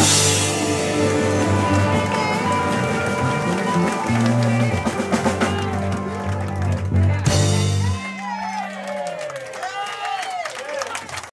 Bye.